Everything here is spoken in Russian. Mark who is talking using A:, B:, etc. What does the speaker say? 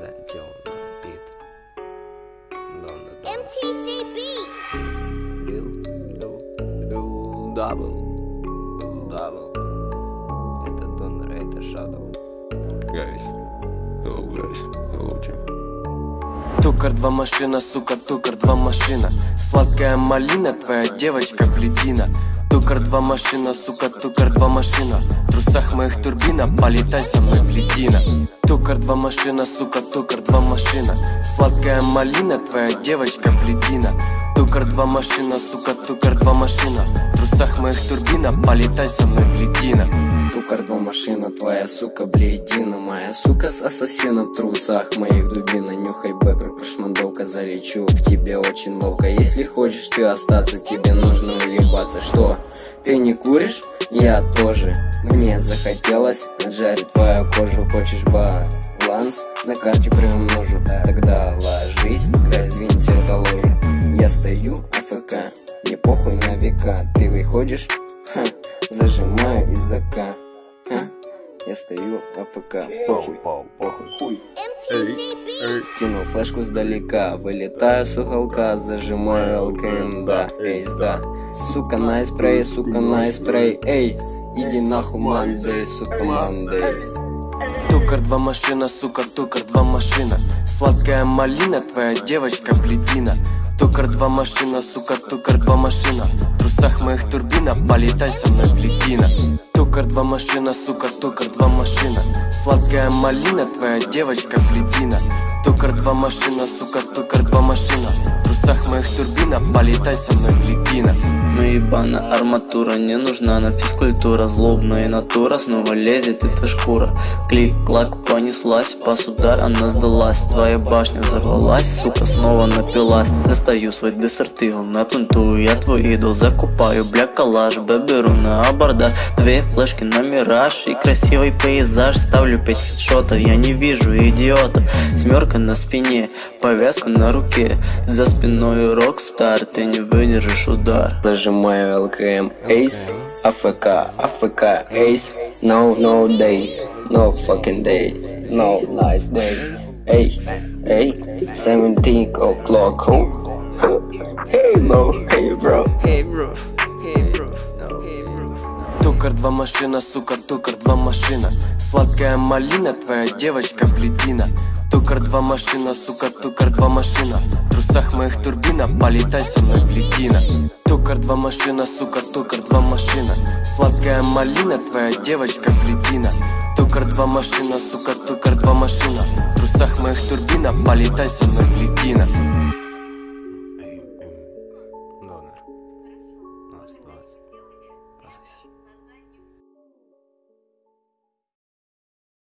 A: that Jonah did. Donna, Donna. MTC Beat. Lil, lil, lil, double, lil, double. Это Донор, это Shadow.
B: Guys, hello guys, hello Jim.
C: Тукар, два машина, сука, тукар, два машина. Сладкая малина, твоя девочка бледина. Тукар, два машина, сука, тукар, два машина. В трусах моих турбина, полетай со мной в ледина Тукар, два машина, сука, тукар, два машина. Сладкая малина, твоя девочка бледина. Тукар, два машина, сука, тукар, два машина. В трусах моих турбина, полетай со мной в ледина
A: Тукар, два машина, твоя сука, бледина Моя. Сука с ассасином в трусах моих дубина Нюхай бэбр, прошмандовка, залечу в тебе очень ловко. Если хочешь ты остаться, тебе нужно уебаться. Что, ты не куришь? Я тоже. Мне захотелось наджарить твою кожу. Хочешь баланс? На карте приумножу Тогда ложись, грязь двинься до Я стою АФК, не похуй на века. Ты выходишь? Ха, зажимаю языка Ха, я стою АФК, похуй, похуй, хуй. Кинул флешку сдалека, вылетаю с уголка, зажимаю ЛКМ, да, эйс, да. Сука, на спрей, сука, на спрей, эй Иди нахуй, мандей, сука, мандей
C: Тукар, два машина, сука, тукар, два машина. Сладкая малина, твоя девочка бледина Тукар, два машина, сука, тукар, два машина. В трусах моих турбина, полетай со мной в ледина Тукар, два машина, сука, тукар, два машина. Сладкая малина, твоя девочка бледина Тукар, два машина, сука, тукар, два машина Трусах моих турбина, полетай со мной в ледина
D: Ну ебана арматура, не нужна на физкультура. Злобная натура, снова лезет эта шкура. Клик-клак понеслась, пас удар, она сдалась. Твоя башня взорвалась, сука снова напилась. Достаю свой десерт игл, наплентую, я твой идол Закупаю, бля, коллаж, беру на абордаж. Две флешки на мираж и красивый пейзаж. Ставлю пять хедшотов, я не вижу идиотов Смерка на спине, повязка на руке. За спиной рок-стар, ты не выдержишь удар.
A: Нажимаю ЛКМ, эйс, АФК, АФК, эйс No, no day, no fucking day, no nice day. Эй, эй, 17 o'clock, Hey bro, hey bro. Hey bro, hey bro, no, hey bro.
C: Тукар, два машина, сука, тукар, два машина. Сладкая малина, твоя девочка бледина Тукар, два машина, сука, тукар, два машина В трусах моих турбина, полетай со мной в ледина Тукар, два машина, сука, тукар, два машина Сладкая малина, твоя девочка бледина Тукар, два машина, сука, тукар, два машина В трусах моих турбина, полетай со мной в ледина
B: Донор. 20, 20. Пососи.